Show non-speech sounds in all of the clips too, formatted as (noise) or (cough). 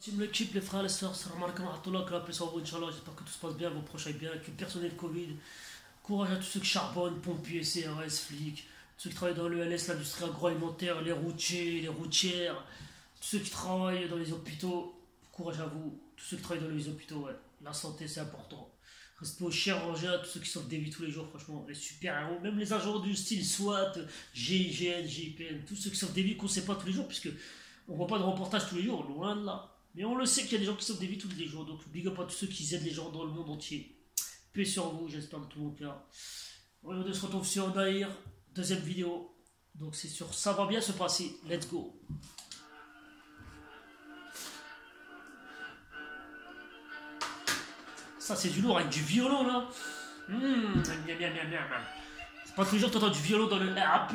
Team l'équipe, les frères, les sœurs, salam alaikum wa que la paix soit vous, Inch'Allah, j'espère que tout se passe bien, vos proches aillent bien, que personne n'ait le Covid. Courage à tous ceux qui charbonnent, pompiers, CRS, flics, ceux qui travaillent dans l'ELS, l'industrie agroalimentaire, les routiers, les routières, tous ceux qui travaillent dans les hôpitaux, courage à vous, tous ceux qui travaillent dans les hôpitaux, ouais. La santé, c'est important. Restez au chirurgiens, tous ceux qui sauvent des vies tous les jours, franchement, les super-héros, même les agents du style SWAT, GIGN, GIPN, tous ceux qui sauvent des vies qu'on ne sait pas tous les jours, puisque on voit pas de reportage tous les jours, loin de là. Mais on le sait qu'il y a des gens qui sauvent des vies tous les jours, donc big up à tous ceux qui aident les gens dans le monde entier. Paix sur vous, j'espère de tout mon cœur. On se retrouve sur Naïr, deuxième vidéo. Donc c'est sur Ça va bien se passer, let's go. Ça c'est du lourd avec du violon là. Mmh. C'est pas tous les jours que t'entends du violon dans le RAP.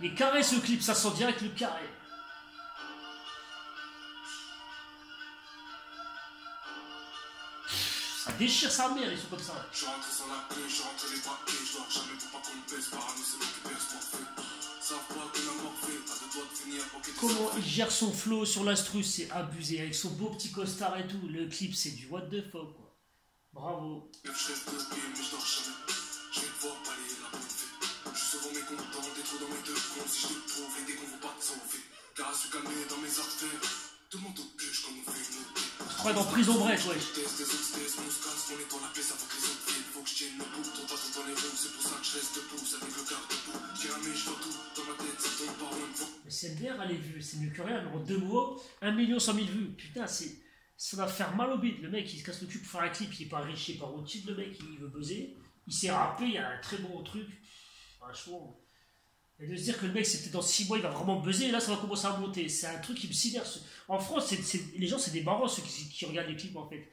Il est carré ce clip, ça sent direct le carré. Ça déchire sa mère, ils sont comme ça. Je rentre sans la clé, je rentre les papiers, je dors jamais pour pas qu'on me baisse, parano c'est moi qui baisse mon feu. Savent pas qu'on a morphé, à deux doigts de finir, ok Comment il gère son flow sur l'instru, c'est abusé. Avec son beau petit costard et tout, le clip c'est du what the fuck quoi. Bravo. Je reste pieds, mais par même fois. Mais c'est bien, elle est vue, c'est mieux que rien. Mais en deux mots, 1 million 100 000 vues. Putain, c'est. Ça va faire mal au bide. Le mec, il se casse le cul pour faire un clip, il est pas riche, il est pas type, le mec, il veut buzzer. Il s'est rappé, il y a un très bon truc. Franchement. Et de se dire que le mec, c'était dans 6 mois, il va vraiment buzzer, et là, ça va commencer à monter. C'est un truc qui me sidère. En France, les gens, c'est des marrants, ceux qui, regardent les clips, en fait.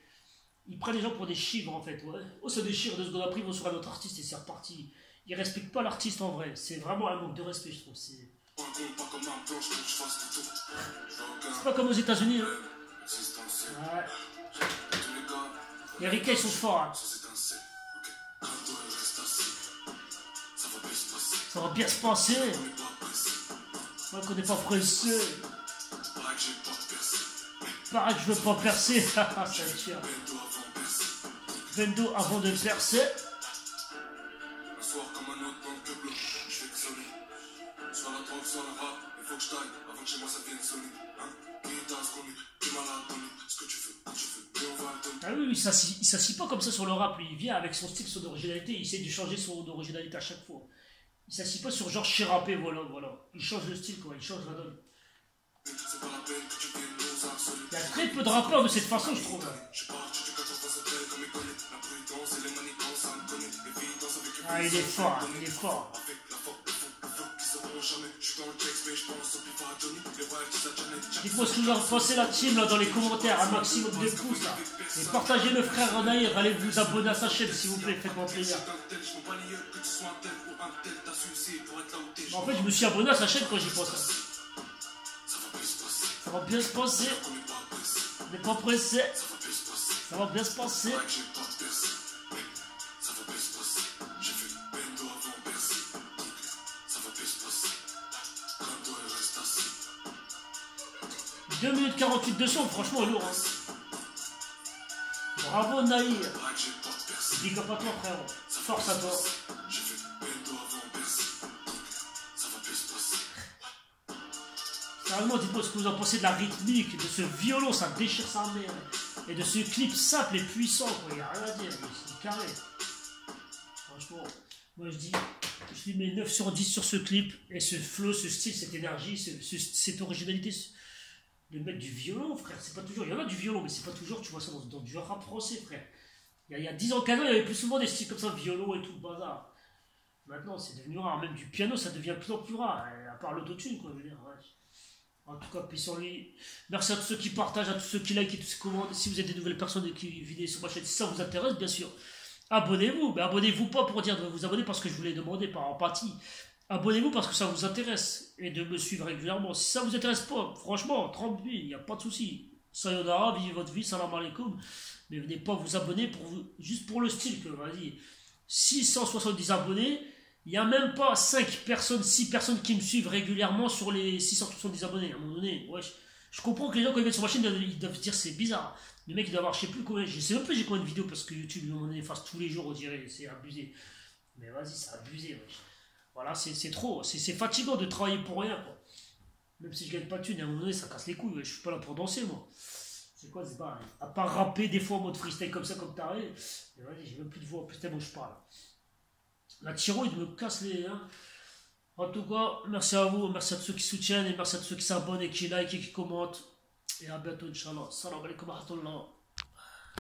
Ils prennent les gens pour des chiffres, en fait. Ouais. Oh, ça déchire, deux secondes après, ils vont sur un autre artiste et c'est reparti. Ils respectent pas l'artiste en vrai. C'est vraiment un manque de respect, je trouve. C'est Pas comme aux États-Unis. Hein. Ouais. Les Ricains, sont forts. hein. Ça va bien se passer. Moi, qu'on n'est pas pressé. Pareil que je veux pas percer. (laughs) ça me tire. Bendo avant de percer. Je je ça. Ah oui, il s'assit pas comme ça sur le rap. lui. Il vient avec son style, son originalité. Il essaie de changer son originalité à chaque fois. Il s'assit pas sur genre chez rappé, voilà, voilà. Il change le style, quoi. Il change la donne. Il y a très peu de rappeurs de cette façon, je trouve. Je suis parti du 14 face à tel comme école. La prudence et les manigances, ça me connaît. L'évidence avec le Ah, il est fort, il est fort. Dites-moi ce que vous en pensez la team là dans les commentaires, un maximum de pouces là. Et partagez le frère Naïr, allez vous abonner à sa chaîne s'il vous plaît, faites-moi plaisir. En fait, je me suis abonné à sa chaîne quand j'y pense. hein. Ça va bien se passer. On n'est pas pressé, Ça va bien se passer. 2 minutes 48 de son, franchement lourd. Hein. Bravo Naïr, big up à toi frérot, force à toi. Sérieusement, dites-moi ce que vous en pensez de la rythmique, de ce violon, ça déchire sa mère. Et de ce clip simple et puissant, il n'y a rien à dire, c'est carré. Franchement, moi je dis, je lui mets 9 sur 10 sur ce clip, et ce flow, ce style, cette énergie, ce- ce- cette originalité, de mettre du violon, frère, c'est pas toujours, il y en a du violon, mais c'est pas toujours, tu vois ça dans, dans du rap français, frère. Il y a, il y a 10 ans qu'avant, il y avait plus souvent des styles comme ça, violon et tout, le bazar. Maintenant, c'est devenu rare, même du piano, ça devient de plus en plus rare, à part l'autotune, quoi, je veux dire. En tout cas, paix sur lui. Merci à tous ceux qui partagent, à tous ceux qui likent et tous ceux qui commandent. Si vous êtes des nouvelles personnes et qui viennent sur ma chaîne, si ça vous intéresse, bien sûr, abonnez-vous. Mais abonnez-vous pas pour dire de vous abonner parce que je vous l'ai demandé par empathie. Abonnez-vous parce que ça vous intéresse et de me suivre régulièrement. Si ça vous intéresse pas, franchement, 30 000, il n'y a pas de souci. Sayonara, vivez votre vie, salam alaikum. Mais venez pas vous abonner pour vous, juste pour le style que, vas-y. 670 abonnés, Il n'y a même pas 5 personnes, 6 personnes qui me suivent régulièrement sur les 670 abonnés. À un moment donné, ouais, je, comprends que les gens, quand ils viennent sur ma chaîne, ils doivent dire c'est bizarre. Le mec, il doit avoir, je sais plus combien, je sais même plus j'ai combien de vidéos parce que YouTube, donné, fasse tous les jours, on dirait, c'est abusé. Mais vas-y, c'est abusé, wesh. Voilà, c'est trop. C'est fatigant de travailler pour rien, quoi. Même si je gagne pas de thunes, à un moment donné, ça casse les couilles. Je suis pas là pour danser, moi. C'est quoi, c'est pas. À part rapper des fois en mode freestyle comme ça, comme taré. J'ai même plus de voix. Putain, moi je parle. La thyroïde me casse les. Hein. En tout cas, merci à vous, merci à tous ceux qui soutiennent et merci à tous ceux qui s'abonnent et qui like et qui commentent. Et à bientôt, Inch'Allah. Salam alaikum wa rahmatullah.